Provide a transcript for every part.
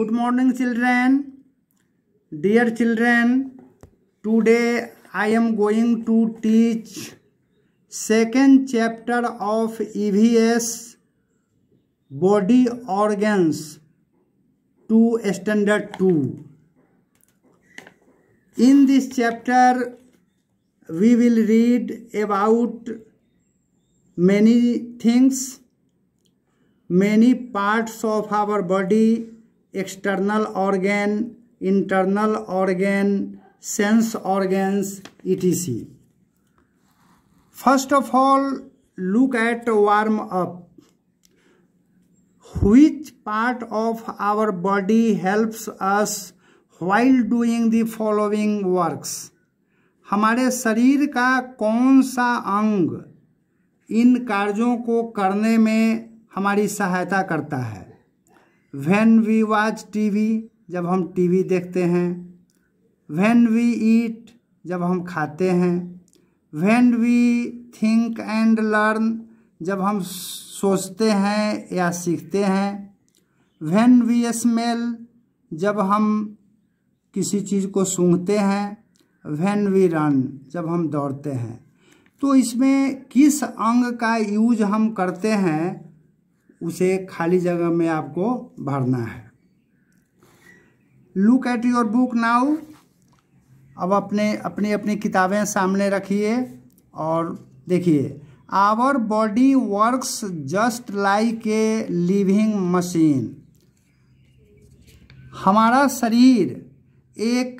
Good morning, children. Dear children, today I am going to teach second chapter of EVS body organs to standard 2. In this chapter, we will read about many things, many parts of our body external organ internal organ sense organs E first of all look at warm up हुई part of our body helps us while doing the following works हमारे शरीर का कौन सा अंग इन कार्यों को करने में हमारी सहायता करता है? वेन वी वॉच टीवी जब हम टीवी देखते हैं। वेन वी ईट जब हम खाते हैं। When we think and learn जब हम सोचते हैं या सीखते हैं। वेन वी स्मेल जब हम किसी चीज़ को सूंघते हैं। वेन वी रन जब हम दौड़ते हैं। तो इसमें किस अंग का यूज़ हम करते हैं? उसे खाली जगह में आपको भरना है। Look at your book now अब अपने, अपनी अपनी किताबें सामने रखिए और देखिए। Our body works just like a living machine हमारा शरीर एक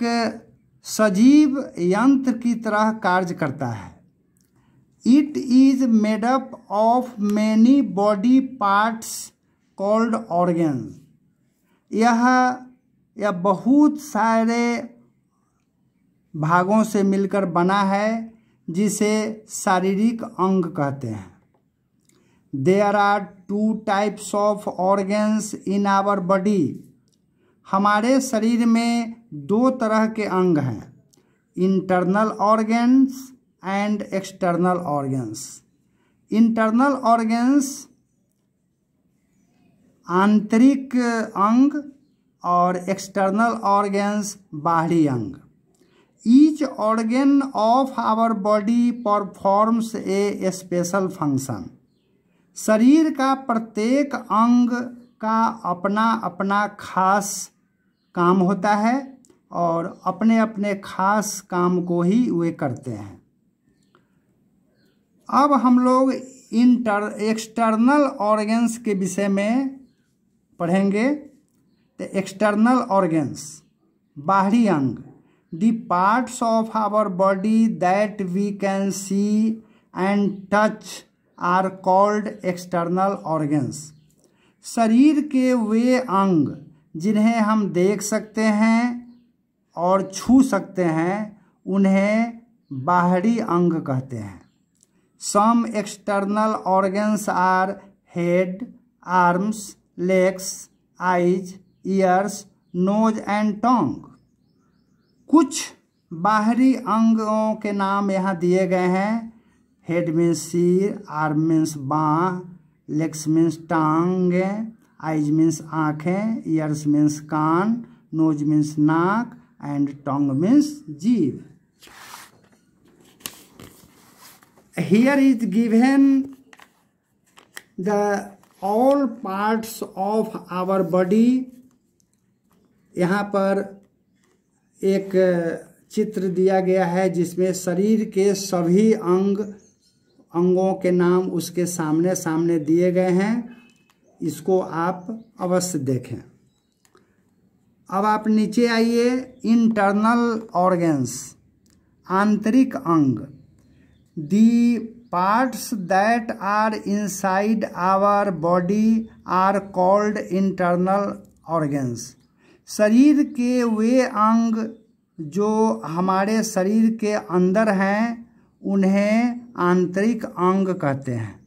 सजीव यंत्र की तरह कार्य करता है। It is made up of many body parts called organs यह यह बहुत सारे भागों से मिलकर बना है, जिसे शारीरिक अंग कहते हैं। There are two types of organs in our body हमारे शरीर में दो तरह के अंग हैं। Internal organs and external organs internal organs आंतरिक अंग और एक्सटर्नल ऑर्गेन्स बाहरी अंग. Each organ of our body performs a special function शरीर का प्रत्येक अंग का अपना अपना खास काम होता है और अपने अपने खास काम को ही वे करते हैं। अब हम लोग इंटर एक्सटर्नल ऑर्गेन्स के विषय में पढ़ेंगे। तो एक्सटर्नल ऑर्गेन्स बाहरी अंग। The parts of our body that we can see and touch are called external organs शरीर के वे अंग, जिन्हें हम देख सकते हैं और छू सकते हैं, उन्हें बाहरी अंग कहते हैं। Some external organs are head, arms, legs, eyes, ears, nose and tongue. कुछ बाहरी अंगों के नाम यहाँ दिए गए हैं हेड मीन्स सिर आर्म मीन्स बाँ लेग्स मीन्स टांग आइज़ मीन्स आँखें ईयर्स मीन्स कान नोज़ मीन्स नाक एंड टोंग मीन्स जीव here is given the all parts of our body. यहाँ पर एक चित्र दिया गया है जिसमें शरीर के सभी अंग, अंगों के नाम उसके सामने सामने दिए गए हैं। इसको आप अवश्य देखें। अब आप नीचे आइए। इंटरनल ऑर्गेन्स आंतरिक अंग। The parts that are inside our body are called internal organs. शरीर के वे अंग जो हमारे शरीर के अंदर हैं, उन्हें आंतरिक अंग कहते हैं।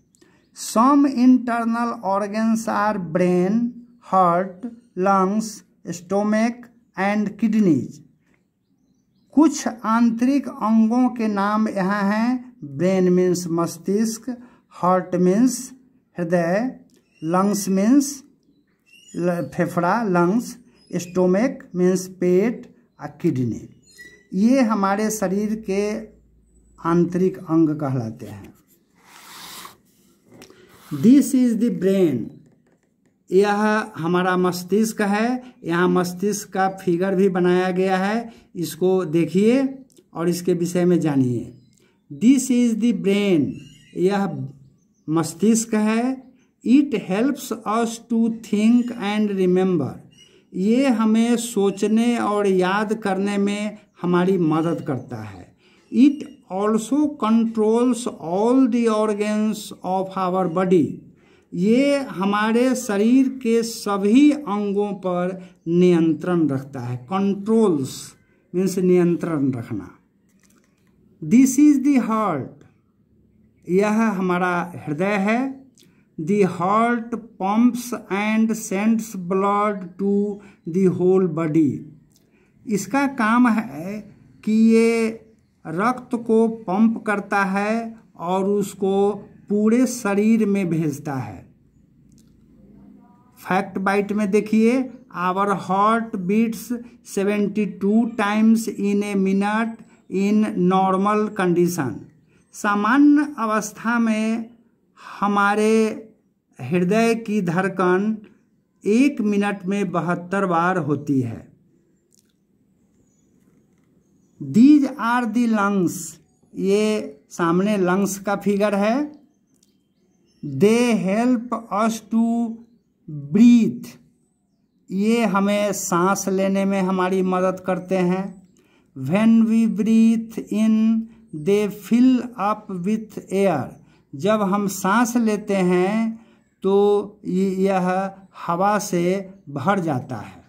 Some internal organs are brain heart lungs stomach and kidneys कुछ आंतरिक अंगों के नाम यहाँ हैं ब्रेन मीन्स मस्तिष्क, हार्ट मीन्स हृदय लंग्स मीन्स फेफड़ा लंग्स स्टोमेक मीन्स पेट और किडनी। ये हमारे शरीर के आंतरिक अंग कहलाते हैं। दिस इज़ द ब्रेन यह हमारा मस्तिष्क है। यहाँ मस्तिष्क का फिगर भी बनाया गया है। इसको देखिए और इसके विषय में जानिए। दिस इज़ द ब्रेन यह मस्तिष्क है। It helps us to think and remember ये हमें सोचने और याद करने में हमारी मदद करता है। It also controls all the organs of our body ये हमारे शरीर के सभी अंगों पर नियंत्रण रखता है। कंट्रोल्स मीन्स नियंत्रण रखना। दिस इज़ द हार्ट यह हमारा हृदय है। The heart pumps and sends blood to the whole body इसका काम है कि ये रक्त को पंप करता है और उसको पूरे शरीर में भेजता है। फैक्ट बाइट में देखिए our heart beats seventy two times in a minute in normal condition सामान्य अवस्था में हमारे हृदय की धड़कन एक मिनट में बहत्तर बार होती है। दीज आर दी लंग्स ये सामने लंग्स का फिगर है। They help us to breathe ये हमें सांस लेने में हमारी मदद करते हैं। When we breathe in they fill up with air जब हम सांस लेते हैं तो यह हवा से भर जाता है।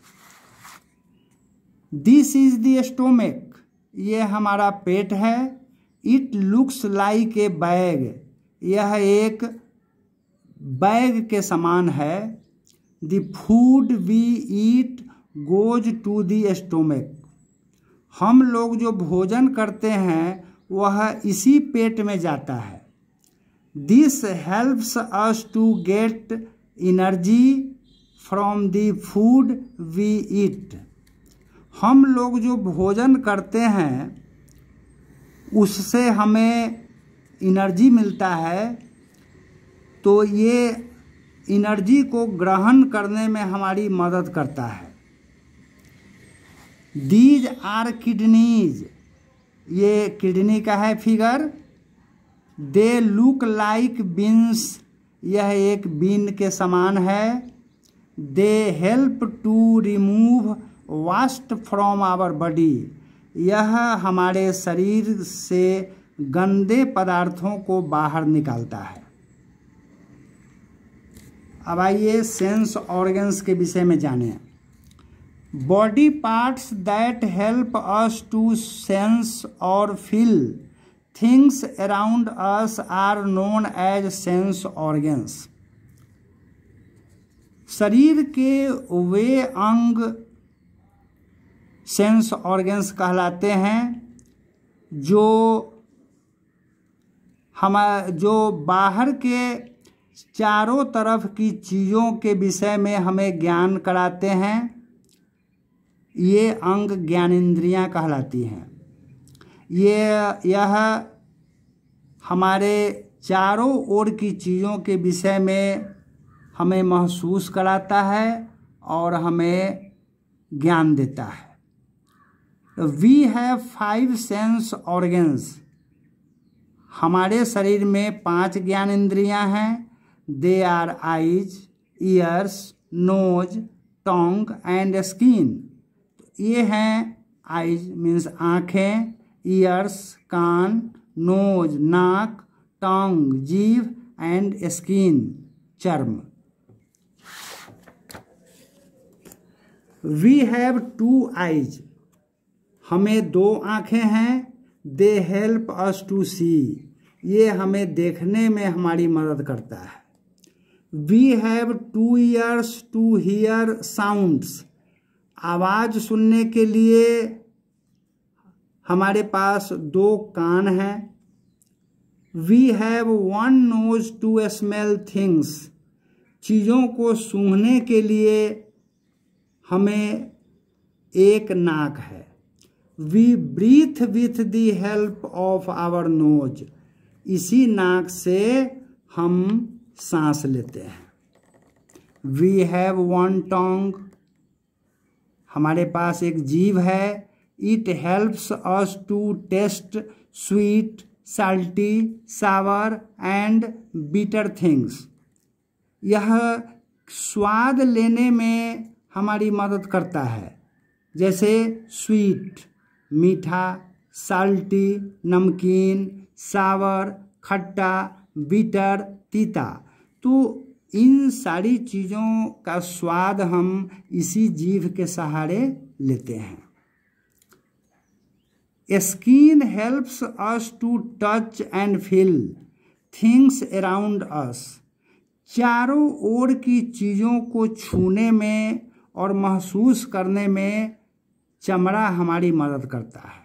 दिस इज़ द स्टोमेक ये हमारा पेट है। It looks like a bag यह एक बैग के समान है। The food we eat goes to the stomach हम लोग जो भोजन करते हैं, वह इसी पेट में जाता है। This helps us to get energy from the food we eat हम लोग जो भोजन करते हैं, उससे हमें एनर्जी मिलता है। तो ये एनर्जी को ग्रहण करने में हमारी मदद करता है। दीज आर किडनीज ये किडनी का है figure they look like beans यह एक बीन के समान है. They help to remove waste from our body यह हमारे शरीर से गंदे पदार्थों को बाहर निकालता है. अब आइए सेंस ऑर्गन्स के विषय में जाने। Body parts that help us to sense और feel things around us are known as sense organs शरीर के वे अंग सेंस ऑर्गन्स कहलाते हैं, जो हम, जो बाहर के चारों तरफ़ की चीज़ों के विषय में हमें ज्ञान कराते हैं। ये अंग ज्ञानेंद्रियाँ कहलाती हैं। ये, यह हमारे चारों ओर की चीज़ों के विषय में हमें महसूस कराता है और हमें ज्ञान देता है। We have five sense organs हमारे शरीर में पाँच ज्ञान इंद्रियाँ हैं। They are eyes ears nose tongue and skin ये हैं आइज़ मीन्स आँखें ईयर्स कान नोज़ नाक टोंग जीव एंड स्किन चर्म। वी हैव टू आइज़ हमें दो आँखें हैं। दे हेल्प अस टू सी ये हमें देखने में हमारी मदद करता है। We have two ears to hear sounds आवाज़ सुनने के लिए हमारे पास दो कान हैं। We have one nose to smell things चीज़ों को सूंघने के लिए हमें एक नाक है। We breathe with the help of our nose इसी नाक से हम सांस लेते हैं। वी हैव वन टोंग हमारे पास एक जीव है। It helps us to taste sweet salty sour and bitter things यह स्वाद लेने में हमारी मदद करता है। जैसे स्वीट मीठा साल्टी नमकीन सावर खट्टा बीटर तीता। तो इन सारी चीज़ों का स्वाद हम इसी जीव के सहारे लेते हैं। Skin helps us to touch and feel things around us चारों ओर की चीज़ों को छूने में और महसूस करने में चमड़ा हमारी मदद करता है।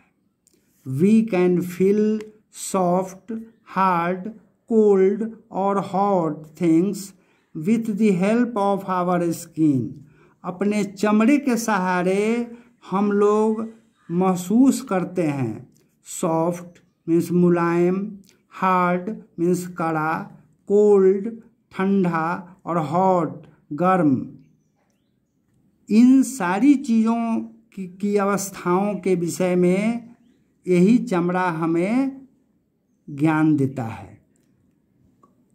We can feel soft hard cold और hot things with the help of our skin अपने चमड़े के सहारे हम लोग महसूस करते हैं। सॉफ्ट मीन्स मुलायम हार्ड मीन्स कड़ा कोल्ड ठंडा और हॉट गर्म। इन सारी चीज़ों की, की अवस्थाओं के विषय में यही चमड़ा हमें ज्ञान देता है।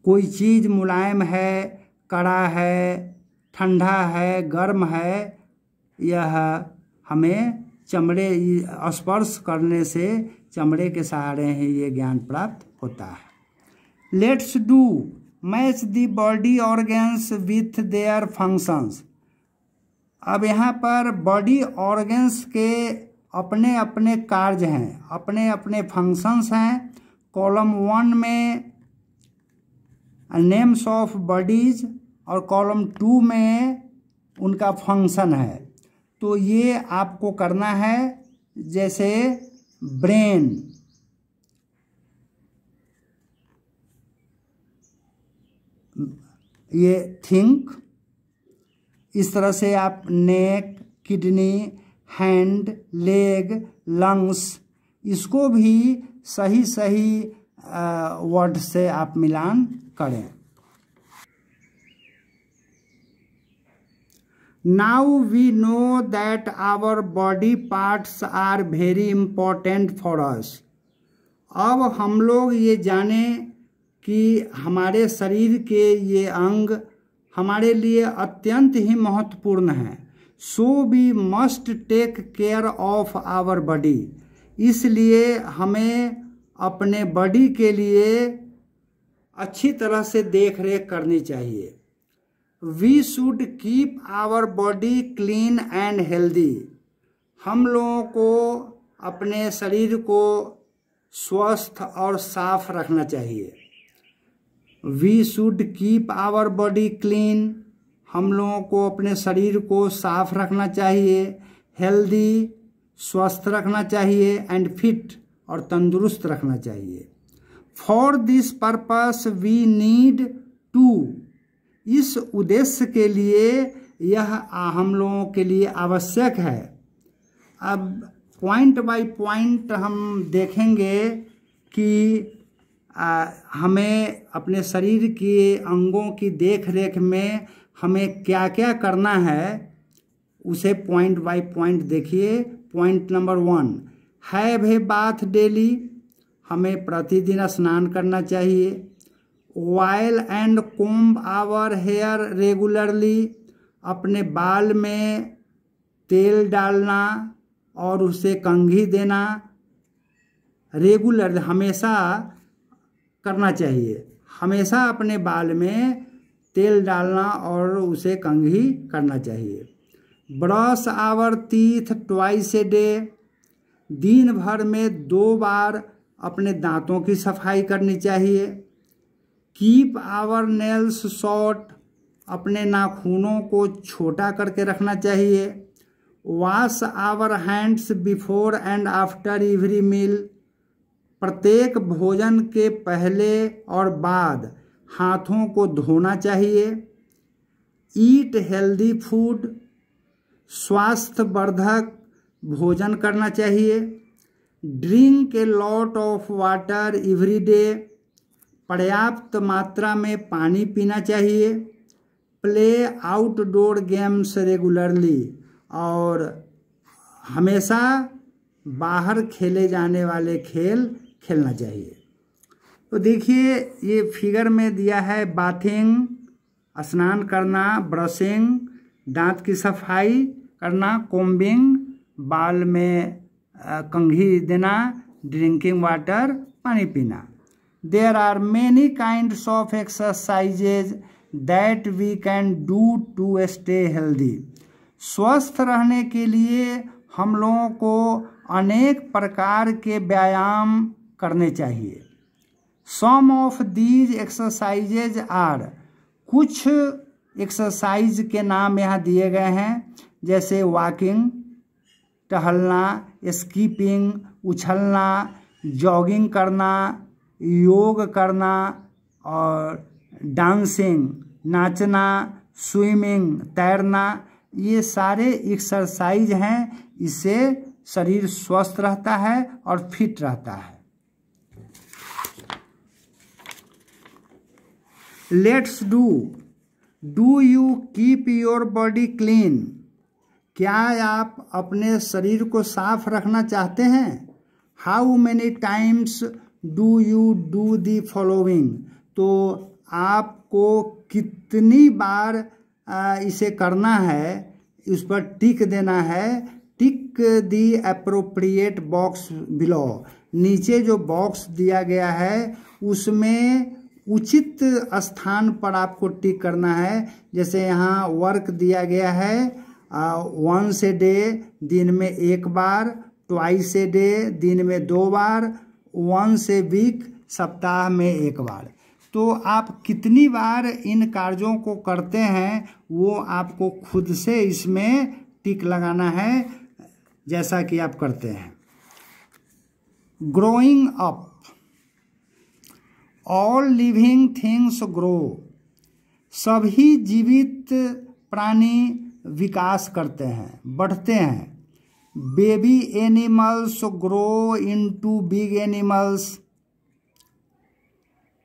कोई चीज़ मुलायम है कड़ा है, ठंडा है, गर्म है, यह हमें चमड़े स्पर्श करने से चमड़े के सहारे ही ये ज्ञान प्राप्त होता है। Let's do match the body organs with their functions अब यहाँ पर बॉडी ऑर्गेन्स के अपने अपने कार्य हैं अपने अपने फ़ंक्शंस हैं। कॉलम वन में नेम्स ऑफ़ बॉडीज और कॉलम टू में उनका फ़ंक्शन है। तो ये आपको करना है, जैसे ब्रेन ये थिंक इस तरह से आप neck kidney hand leg lungs इसको भी सही सही वर्ड से आप मिलान करें। Now we know that our body parts are very important for us अब हम लोग ये जाने कि हमारे शरीर के ये अंग हमारे लिए अत्यंत ही महत्वपूर्ण हैं। So we must take care of our body इसलिए हमें अपने बॉडी के लिए अच्छी तरह से देख रेख करनी चाहिए। We should keep our body clean and healthy हम लोगों को अपने शरीर को स्वस्थ और साफ़ रखना चाहिए। We should keep our body clean हम लोगों को अपने शरीर को साफ़ रखना चाहिए हेल्दी स्वस्थ रखना चाहिए एंड फिट और तंदुरुस्त रखना चाहिए। For this purpose we need to इस उद्देश्य के लिए यह हम लोगों के लिए आवश्यक है। अब पॉइंट बाय पॉइंट हम देखेंगे कि आ, हमें अपने शरीर के अंगों की देख रेख में हमें क्या क्या करना है उसे पॉइंट बाय पॉइंट देखिए। Point number one have a bath daily हमें प्रतिदिन स्नान करना चाहिए। Oil and comb our hair regularly अपने बाल में तेल डालना और उसे कंघी देना रेगुलर हमेशा करना चाहिए। हमेशा अपने बाल में तेल डालना और उसे कंघी करना चाहिए। Brush our teeth twice a day दिन भर में दो बार अपने दांतों की सफ़ाई करनी चाहिए। कीप आवर नेल्स शॉर्ट अपने नाखूनों को छोटा करके रखना चाहिए। Wash our hands before and after every meal प्रत्येक भोजन के पहले और बाद हाथों को धोना चाहिए। ईट हेल्दी फ़ूड स्वास्थ्यवर्धक भोजन करना चाहिए। Drink a lot of water every day पर्याप्त मात्रा में पानी पीना चाहिए। प्ले आउटडोर गेम्स रेगुलरली और हमेशा बाहर खेले जाने वाले खेल खेलना चाहिए। तो देखिए, ये फिगर में दिया है बाथिंग स्नान करना ब्रशिंग दांत की सफ़ाई करना कोम्बिंग बाल में कंघी देना ड्रिंकिंग वाटर पानी पीना। There are many kinds of exercises that we can do to stay healthy स्वस्थ रहने के लिए हम लोगों को अनेक प्रकार के व्यायाम करने चाहिए। Some of these exercises are कुछ एक्सरसाइज के नाम यहाँ दिए गए हैं, जैसे वॉकिंग टहलना, स्कीपिंग, उछलना, जॉगिंग करना, योग करना और डांसिंग, नाचना, स्विमिंग, तैरना, ये सारे एक्सरसाइज हैं। इससे शरीर स्वस्थ रहता है और फिट रहता है। Let's do do you keep your body clean क्या आप अपने शरीर को साफ़ रखना चाहते हैं? How many times do you do the following तो आपको कितनी बार इसे करना है उस पर टिक देना है। Tick the appropriate box below नीचे जो बॉक्स दिया गया है, उसमें उचित स्थान पर आपको टिक करना है। जैसे यहाँ वर्क दिया गया है वन से डे दिन में एक बार ट्वाइस ए डे दिन में दो बार वन से वीक सप्ताह में एक बार। तो आप कितनी बार इन कार्यों को करते हैं, वो आपको खुद से इसमें टिक लगाना है, जैसा कि आप करते हैं। Growing up all living things grow सभी जीवित प्राणी विकास करते हैं, बढ़ते हैं। Baby animals grow into big animals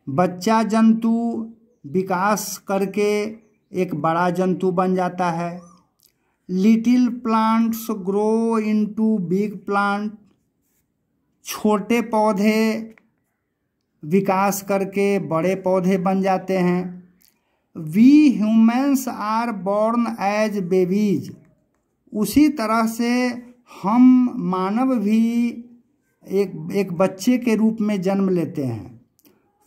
बच्चा जंतु विकास करके एक बड़ा जंतु बन जाता है। Little plants grow into big plant छोटे पौधे विकास करके बड़े पौधे बन जाते हैं। We humans are born as babies उसी तरह से हम मानव भी एक एक बच्चे के रूप में जन्म लेते हैं।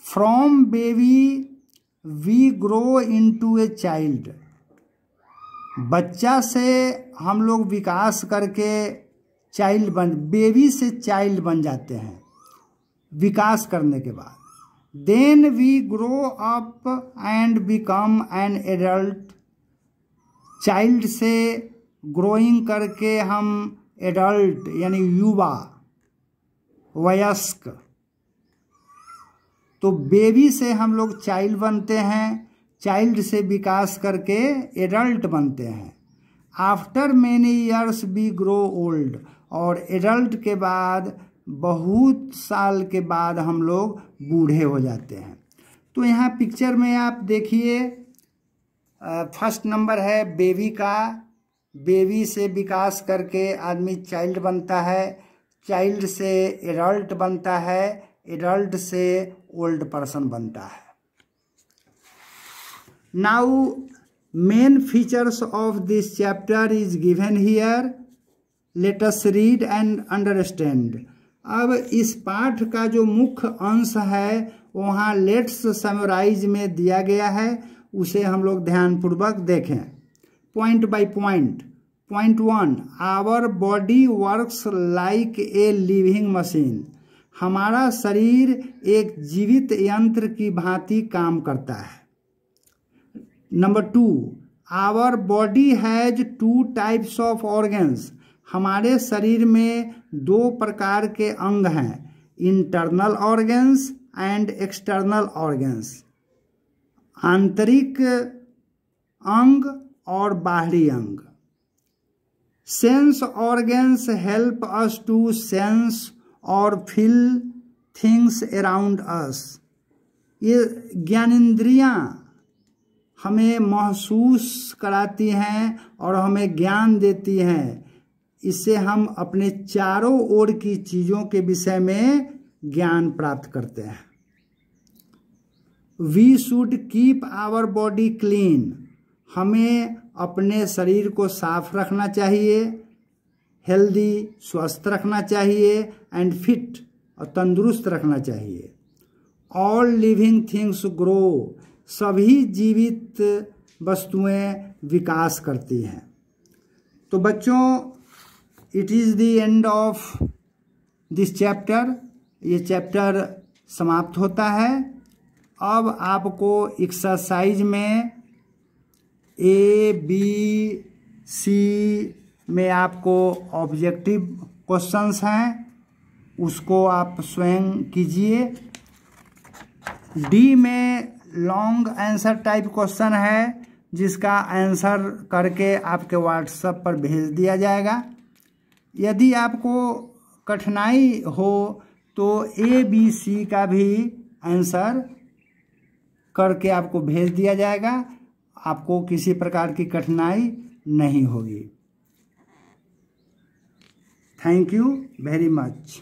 From baby we grow into a child बच्चा से हम लोग विकास करके चाइल्ड बन बेबी से चाइल्ड बन जाते हैं। विकास करने के बाद। Then we grow up and become an adult. Child से ग्रोइंग करके हम एडल्ट, यानी युवा, वयस्क। तो बेबी से हम लोग चाइल्ड बनते हैं, चाइल्ड से विकास करके एडल्ट बनते हैं। After many years we grow old, और एडल्ट के बाद, बहुत साल के बाद हम लोग बूढ़े हो जाते हैं। तो यहाँ पिक्चर में आप देखिए फ़र्स्ट नंबर है बेबी का। बेबी से विकास करके आदमी चाइल्ड बनता है। चाइल्ड से एडल्ट बनता है। एडल्ट से ओल्ड पर्सन बनता है। Now main features of this chapter is given here let us read and understand अब इस पाठ का जो मुख्य अंश है, वहाँ लेट्स समराइज में दिया गया है, उसे हम लोग ध्यानपूर्वक देखें। Point by point point one our body works like a living machine हमारा शरीर एक जीवित यंत्र की भांति काम करता है। Number two our body has two types of organs हमारे शरीर में दो प्रकार के अंग हैं internal organs and external organs आंतरिक अंग और बाहरी अंग। Sense organs help us to sense और फील थिंग्स अराउंड अस ये ज्ञानेन्द्रियाँ हमें महसूस कराती हैं और हमें ज्ञान देती हैं। इससे हम अपने चारों ओर की चीज़ों के विषय में ज्ञान प्राप्त करते हैं। We should keep our body clean हमें अपने शरीर को साफ़ रखना चाहिए हेल्दी स्वस्थ रखना चाहिए एंड फिट और तंदुरुस्त रखना चाहिए। ऑल लिविंग थिंग्स ग्रो सभी जीवित वस्तुएँ विकास करती हैं। तो बच्चों it is the end of this chapter ये चैप्टर समाप्त होता है। अब आपको एक्सरसाइज में ए बी सी में आपको ऑब्जेक्टिव क्वेश्चंस हैं। उसको आप स्वयं कीजिए। डी में लॉन्ग आंसर टाइप क्वेश्चन है, जिसका आंसर करके आपके व्हाट्सएप पर भेज दिया जाएगा। यदि आपको कठिनाई हो तो ए बी सी का भी आंसर करके आपको भेज दिया जाएगा। आपको किसी प्रकार की कठिनाई नहीं होगी। Thank you very much